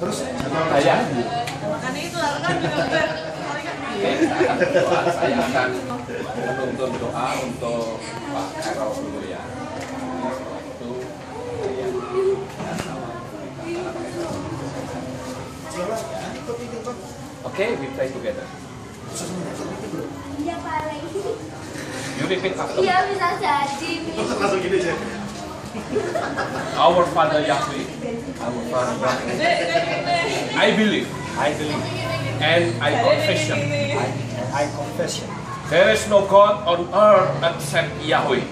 Terus saya Makanya itu kan Oke, saya akan berdoa. Saya akan menuntun doa untuk Pak Karol dulu ya. Oke, we pray together. Iya paling. You repeat after. Iya bisa jadi. langsung gini aja. Our Father Yahweh, Our Father Yahweh, I believe I believe and I confession I, and I confess it. there is no God on earth except Yahweh.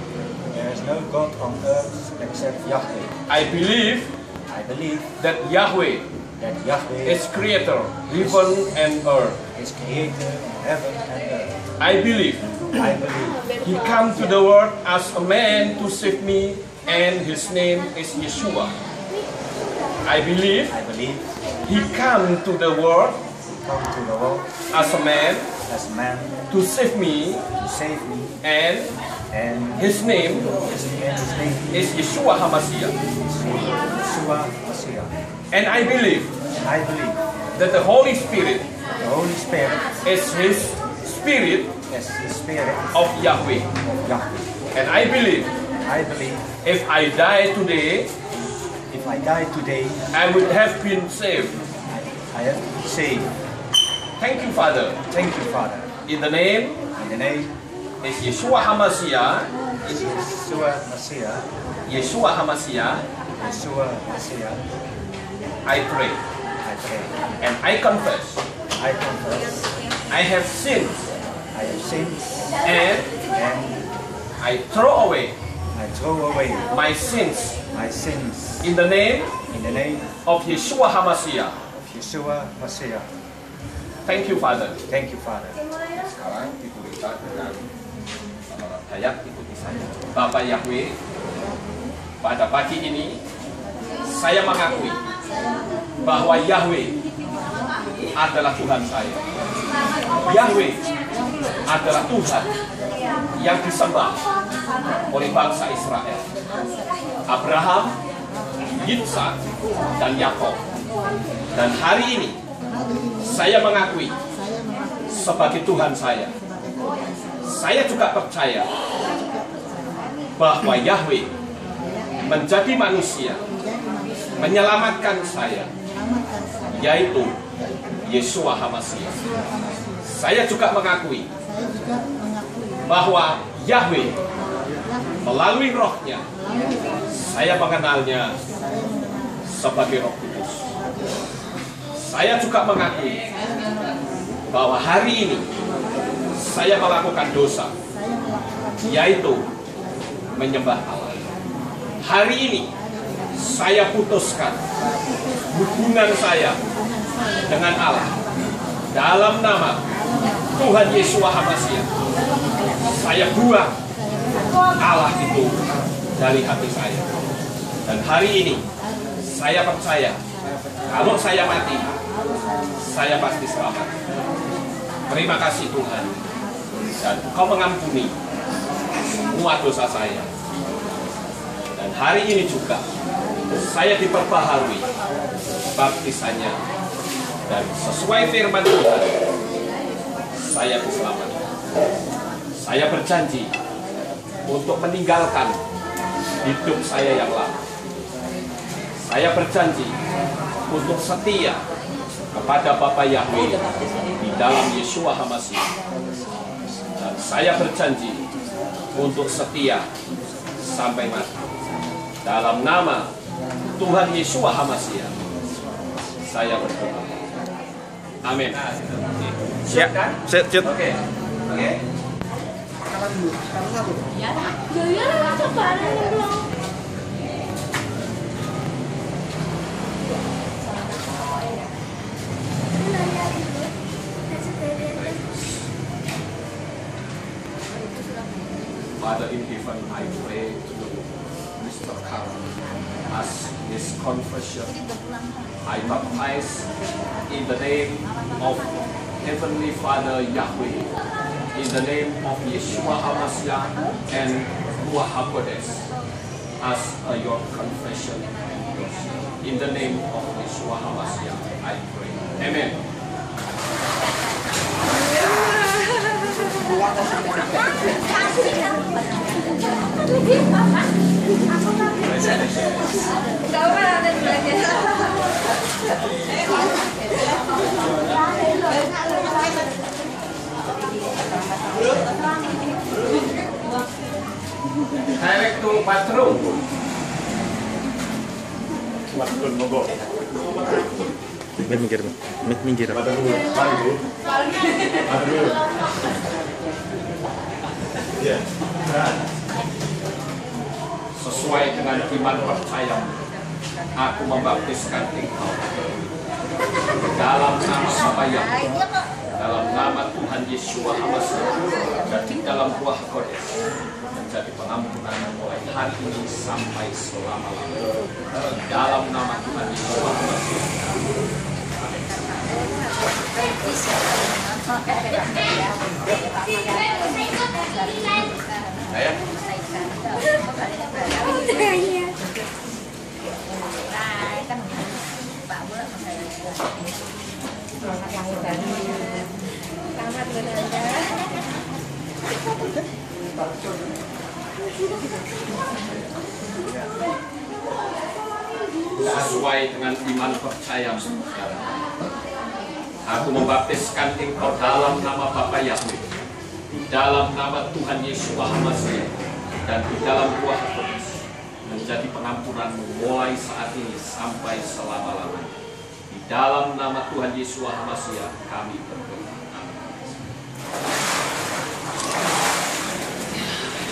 There is no God on earth except Yahweh. I believe I believe that Yahweh that Yahweh is creator, heaven and earth. is creator heaven and earth. I believe I believe He came to the world as a man to save me, and his name is Yeshua. I believe I believe he came to the world come to the world as a man as a man to save me, to save me and and his name his, name is Yeshua HaMashiach. Yeshua Messiah. And I believe I believe that the Holy Spirit the Holy Spirit is his spirit is the spirit of Yahweh. of Yahweh. And I believe I believe if I die today, if I die today, I would have been saved. I, have been saved. Thank you, Father. Thank you, Father. In the name In the name is Yeshua HaMashiach, of Yeshua Messiah, Yeshua HaMashiach, Yeshua Messiah, I pray I pray. and I confess I confess I have sinned I have sinned and and I throw away I throw away my sins my sins in the name in the name of Yeshua HaMashiach. of Yeshua Messiah. Thank you, Father. Thank you, Father. Sekarang Ibu Rita dengan uh, Dayat ikuti saya. Bapak Yahweh, pada pagi ini saya mengakui bahwa Yahweh adalah Tuhan saya. Yahweh adalah Tuhan yang disembah oleh bangsa Israel. Abraham, Yitzhak, dan Yakob. Dan hari ini saya mengakui sebagai Tuhan saya. Saya juga percaya bahwa Yahweh menjadi manusia, menyelamatkan saya, yaitu Yeshua HaMashiach. Saya juga mengakui bahwa Yahweh melalui rohnya, saya mengenalnya sebagai roh kudus. Saya juga mengakui bahwa hari ini saya melakukan dosa, yaitu menyembah Allah. Hari ini saya putuskan hubungan saya dengan Allah dalam nama Tuhan Yesus HaMashiach. Saya buang Allah itu dari hati saya. Dan hari ini saya percaya kalau saya mati, saya pasti selamat. Terima kasih Tuhan. Dan Kau mengampuni semua dosa saya. Dan hari ini juga saya diperbaharui baptisannya. Dan sesuai firman Tuhan, saya diselamatkan. Saya berjanji untuk meninggalkan hidup saya yang lama. Saya berjanji untuk setia kepada Bapa Yahweh di dalam Yeshua HaMashiach. Dan saya berjanji untuk setia sampai mati. Dalam nama Tuhan Yeshua HaMashiach, saya berdoa. Amin. Siap kan? Sit, sit. Oke. Oke. Ya ya coba dulu. Father in heaven, I pray to Mr. Carl as his confession. I baptize in the name of Heavenly Father Yahweh, in the name of Yeshua HaMashiach and Ruach HaKodesh as uh, your confession. In the name of Yeshua HaMashiach. I pray. Dulu. Mari dulu. Madu dulu. Iya. Nah, sesuai dengan iman percaya aku membaptiskan engkau dalam nama Bapa yang dalam nama Tuhan Yesus Hamasi dan di dalam ruah kodes menjadi pengampunan hari ini sampai selama-lamanya. Dalam nama Tuhan Yesus. Saya sesuai dengan iman percaya saudara. Aku membaptiskan engkau dalam nama Bapa Yahweh, di dalam nama Tuhan Yesus Hamasi, dan di dalam ruah kudus menjadi pengampunan mulai saat ini sampai selama-lamanya. Di dalam nama Tuhan Yesus Hamasi kami berdoa.